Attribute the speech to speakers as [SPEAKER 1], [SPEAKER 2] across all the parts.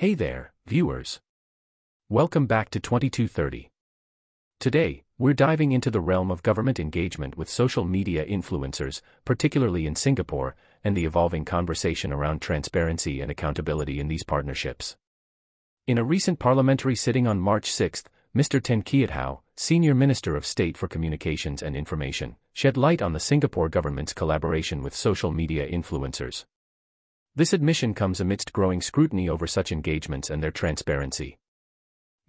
[SPEAKER 1] Hey there, viewers. Welcome back to 2230. Today, we're diving into the realm of government engagement with social media influencers, particularly in Singapore, and the evolving conversation around transparency and accountability in these partnerships. In a recent parliamentary sitting on March 6, Mr. Tan Kiat How, Senior Minister of State for Communications and Information, shed light on the Singapore government's collaboration with social media influencers. This admission comes amidst growing scrutiny over such engagements and their transparency.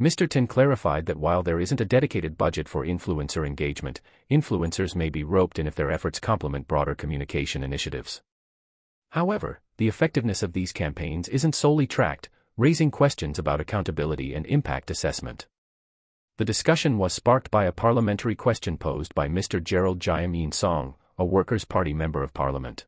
[SPEAKER 1] Mr. Tan clarified that while there isn't a dedicated budget for influencer engagement, influencers may be roped in if their efforts complement broader communication initiatives. However, the effectiveness of these campaigns isn't solely tracked, raising questions about accountability and impact assessment. The discussion was sparked by a parliamentary question posed by Mr. Gerald Giam Song, a Workers' Party Member of Parliament.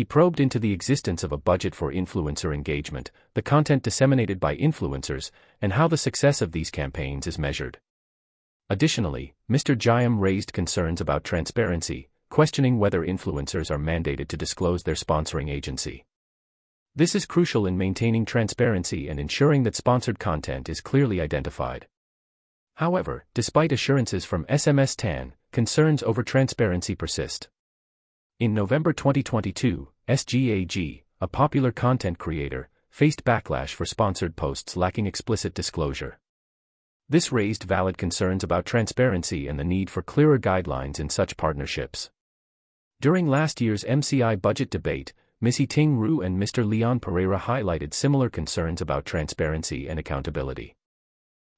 [SPEAKER 1] He probed into the existence of a budget for influencer engagement, the content disseminated by influencers, and how the success of these campaigns is measured. Additionally, Mr. Giam raised concerns about transparency, questioning whether influencers are mandated to disclose their sponsoring agency. This is crucial in maintaining transparency and ensuring that sponsored content is clearly identified. However, despite assurances from SMS TAN, concerns over transparency persist. In November 2022, SGAG, a popular content creator, faced backlash for sponsored posts lacking explicit disclosure. This raised valid concerns about transparency and the need for clearer guidelines in such partnerships. During last year's MCI budget debate, Ms. He Ting Ru and Mr. Leon Pereira highlighted similar concerns about transparency and accountability.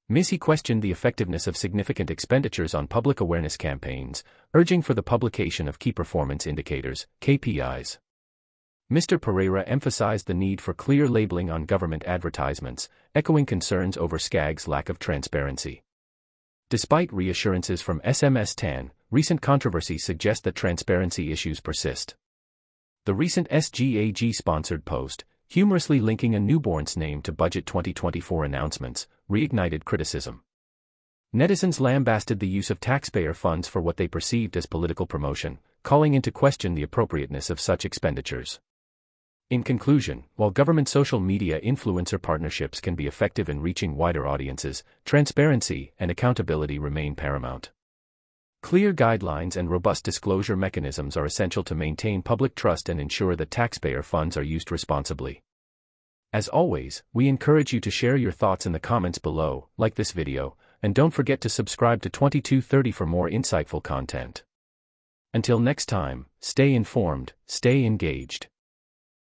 [SPEAKER 1] Ms. He questioned the effectiveness of significant expenditures on public awareness campaigns, urging for the publication of key performance indicators, KPIs. Mr. Pereira emphasized the need for clear labeling on government advertisements, echoing concerns over SGAG's lack of transparency. Despite reassurances from SMS TAN, recent controversies suggest that transparency issues persist. The recent SGAG sponsored post, humorously linking a newborn's name to Budget 2024 announcements, reignited criticism. Netizens lambasted the use of taxpayer funds for what they perceived as political promotion, calling into question the appropriateness of such expenditures. In conclusion, while government social media influencer partnerships can be effective in reaching wider audiences, transparency and accountability remain paramount. Clear guidelines and robust disclosure mechanisms are essential to maintain public trust and ensure that taxpayer funds are used responsibly. As always, we encourage you to share your thoughts in the comments below, like this video, and don't forget to subscribe to 2230 for more insightful content. Until next time, stay informed, stay engaged.